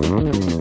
mm